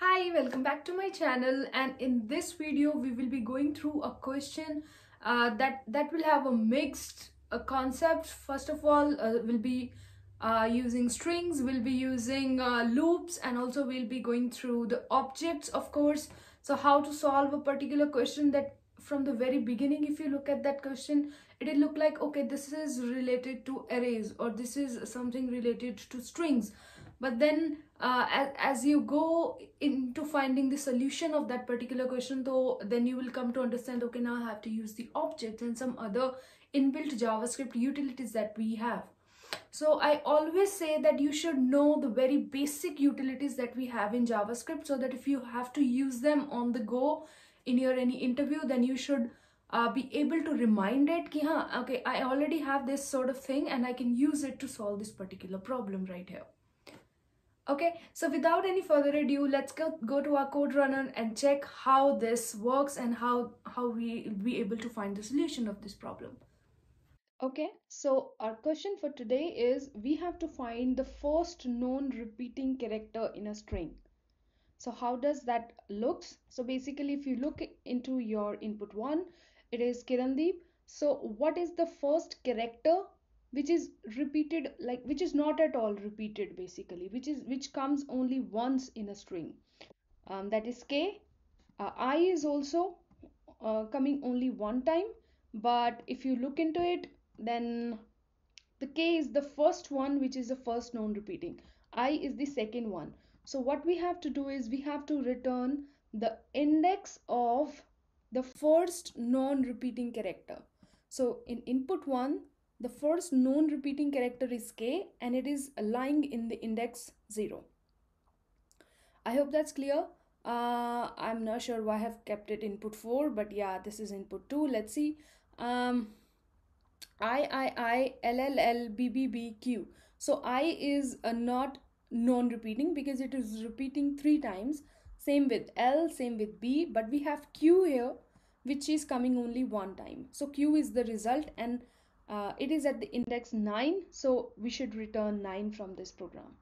Hi, welcome back to my channel and in this video we will be going through a question uh, that that will have a mixed uh, concept. First of all, uh, we'll be uh, using strings, we'll be using uh, loops and also we'll be going through the objects of course. So how to solve a particular question that from the very beginning if you look at that question it will look like okay this is related to arrays or this is something related to strings but then uh, as, as you go into finding the solution of that particular question though then you will come to understand okay now i have to use the objects and some other inbuilt javascript utilities that we have. So i always say that you should know the very basic utilities that we have in javascript so that if you have to use them on the go in your any interview then you should uh, be able to remind it ki, okay i already have this sort of thing and i can use it to solve this particular problem right here Okay, so without any further ado, let's go, go to our code runner and check how this works and how, how we be able to find the solution of this problem. Okay, so our question for today is we have to find the first non repeating character in a string. So how does that looks? So basically if you look into your input one, it is Kirandeep. So what is the first character which is repeated like which is not at all repeated basically which is which comes only once in a string. Um, that is k. Uh, i is also uh, coming only one time but if you look into it then the k is the first one which is the first non repeating. I is the second one. So what we have to do is we have to return the index of the first non repeating character. So in input 1 the first non repeating character is k and it is lying in the index 0. I hope that's clear. Uh, I'm not sure why I have kept it input 4 but yeah this is input 2. Let's see. Um, I, I, I, L, L, L, B, B, B, Q. So I is a not non-repeating because it is repeating three times. Same with L, same with B but we have Q here which is coming only one time. So Q is the result and uh, it is at the index 9 so we should return 9 from this program.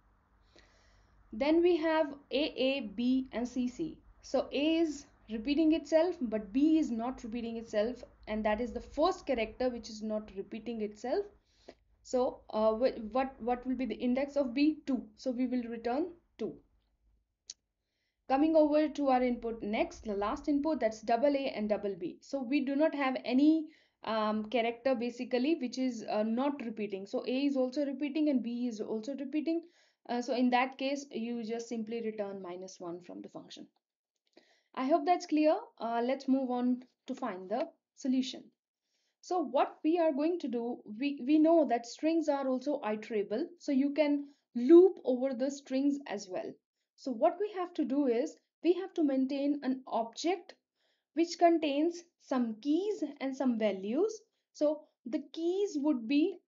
Then we have a a b and cc so a is repeating itself but b is not repeating itself and that is the first character which is not repeating itself. So uh, what what will be the index of b? 2 so we will return 2 coming over to our input next the last input that's double a and double b. So we do not have any um, character basically which is uh, not repeating. So a is also repeating and b is also repeating. Uh, so in that case you just simply return minus 1 from the function. I hope that's clear. Uh, let's move on to find the solution. So what we are going to do we we know that strings are also iterable. So you can loop over the strings as well. So what we have to do is we have to maintain an object which contains some keys and some values. So the keys would be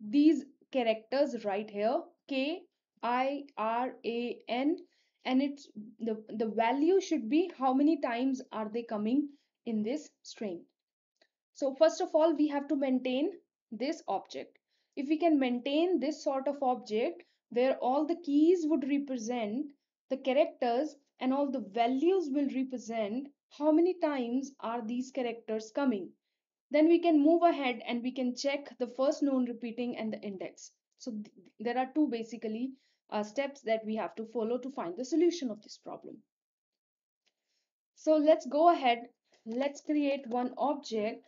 these characters right here K, I, R, A, N and it's the, the value should be how many times are they coming in this string. So first of all we have to maintain this object. If we can maintain this sort of object where all the keys would represent the characters and all the values will represent how many times are these characters coming? Then we can move ahead and we can check the first non repeating and the index. So th there are two basically uh, steps that we have to follow to find the solution of this problem. So let's go ahead. Let's create one object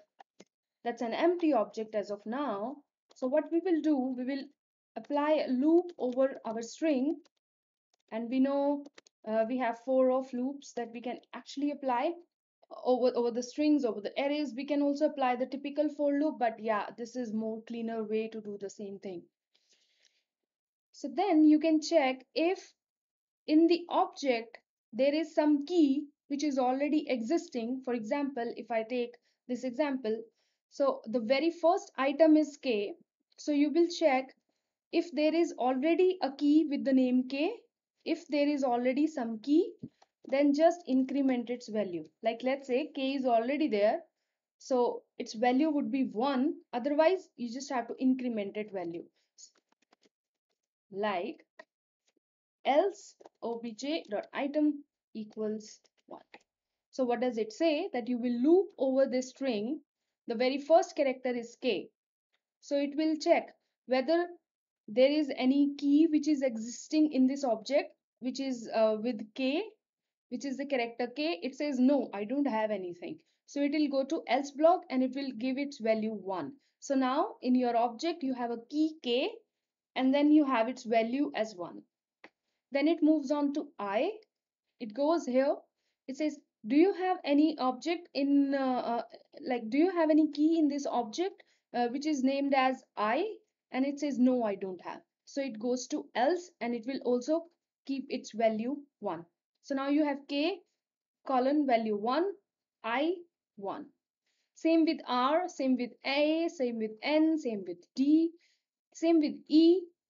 that's an empty object as of now. So what we will do we will apply a loop over our string and we know uh, we have for of loops that we can actually apply. Over over the strings over the arrays we can also apply the typical for loop but yeah this is more cleaner way to do the same thing. So then you can check if in the object there is some key which is already existing. For example if i take this example so the very first item is k. So you will check if there is already a key with the name k if there is already some key then just increment its value like let's say k is already there so its value would be 1 otherwise you just have to increment it value like else obj dot item equals 1. So what does it say? That you will loop over this string. The very first character is k. So it will check whether there is any key which is existing in this object which is uh, with k which is the character k it says no i don't have anything. So it will go to else block and it will give its value 1 so now in your object you have a key k and then you have its value as 1 then it moves on to i. It goes here. It says do you have any object in uh, uh, like do you have any key in this object uh, which is named as i and it says no i don't have. So it goes to else and it will also keep its value 1 so now you have k colon value 1 i 1 same with r same with a same with n same with d same with e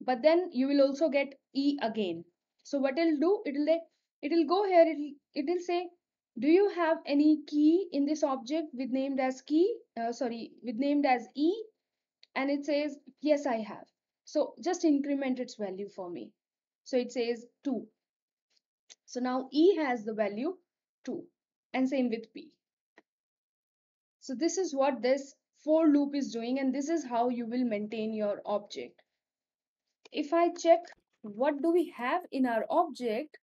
but then you will also get e again. So what it'll do it'll it'll go here it'll it'll say do you have any key in this object with named as key uh, sorry with named as e and it says yes i have. So just increment its value for me. So it says 2 so now e has the value 2 and same with p. So this is what this for loop is doing and this is how you will maintain your object. If i check what do we have in our object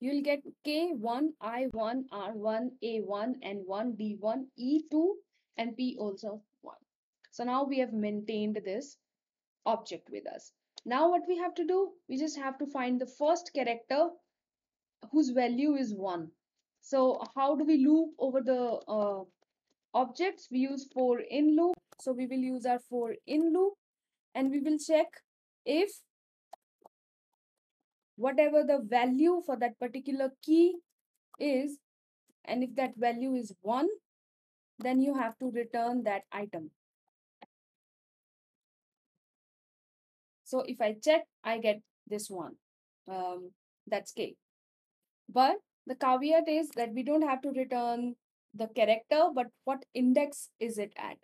you'll get k1 i1 r1 a1 n1 d1 e2 and p also. 1 so now we have maintained this object with us. Now what we have to do? We just have to find the first character whose value is 1 so how do we loop over the uh, objects? We use for in loop. So we will use our for in loop. And we will check if whatever the value for that particular key is and if that value is 1 then you have to return that item so if i check i get this one um, that's k. But the caveat is that we don't have to return the character but what index is it at?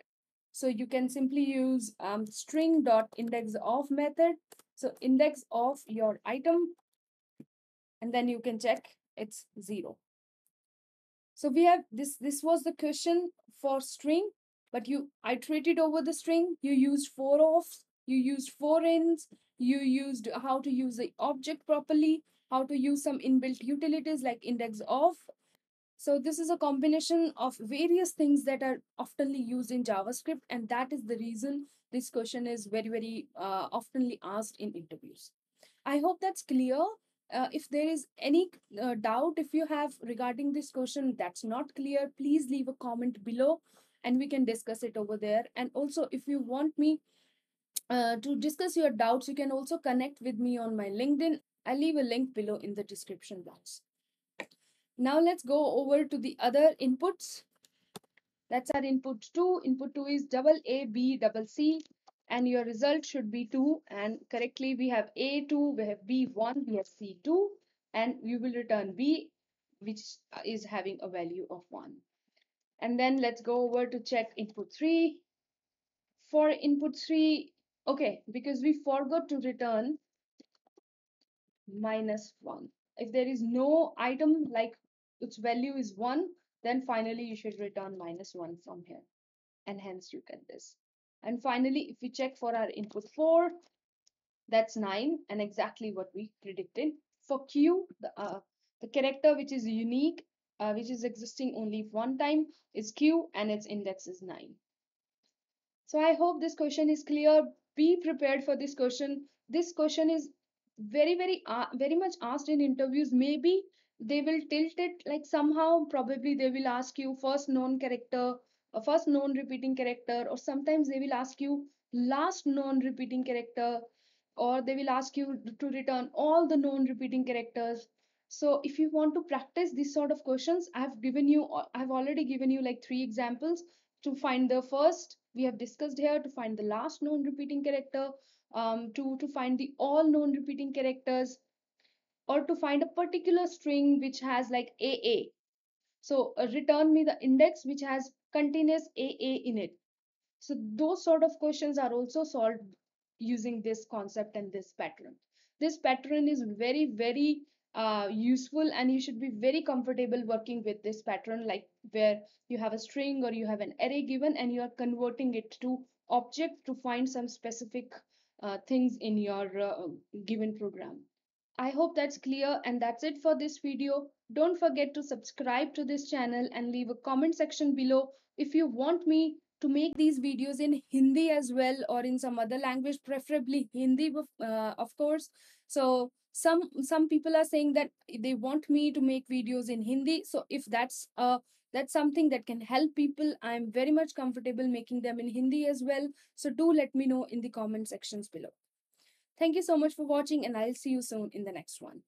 So you can simply use um, string dot index of method. So index of your item and then you can check it's zero. So we have this this was the question for string but you iterated over the string. You used for ofs you used for ins you used how to use the object properly how to use some inbuilt utilities like index of. So this is a combination of various things that are oftenly used in javascript and that is the reason this question is very very uh, oftenly asked in interviews. I hope that's clear. Uh, if there is any uh, doubt if you have regarding this question that's not clear please leave a comment below and we can discuss it over there. And also if you want me uh, to discuss your doubts you can also connect with me on my linkedin. I'll leave a link below in the description box. Now let's go over to the other inputs. That's our input 2 input 2 is double a b double c and your result should be 2 and correctly we have a2 we have b1 we have c2 and we will return b which is having a value of 1 and then let's go over to check input 3 for input 3 okay because we forgot to return minus 1 if there is no item like its value is 1 then finally you should return minus 1 from here and hence you get this and finally, if we check for our input 4, that's 9 and exactly what we predicted. For Q, the, uh, the character which is unique, uh, which is existing only one time is Q and its index is 9. So I hope this question is clear. Be prepared for this question. This question is very, very, uh, very much asked in interviews. Maybe they will tilt it like somehow, probably they will ask you first known character, a first non repeating character or sometimes they will ask you last non repeating character or they will ask you to return all the non repeating characters so if you want to practice these sort of questions i have given you i have already given you like three examples to find the first we have discussed here to find the last non repeating character um, to to find the all non repeating characters or to find a particular string which has like aa so uh, return me the index which has continuous AA in it. So those sort of questions are also solved using this concept and this pattern. This pattern is very, very uh, useful and you should be very comfortable working with this pattern like where you have a string or you have an array given and you are converting it to object to find some specific uh, things in your uh, given program. I hope that's clear and that's it for this video. Don't forget to subscribe to this channel and leave a comment section below if you want me to make these videos in hindi as well or in some other language preferably hindi uh, of course. So some some people are saying that they want me to make videos in hindi. So if that's uh that's something that can help people i'm very much comfortable making them in hindi as well. So do let me know in the comment sections below. Thank you so much for watching and i'll see you soon in the next one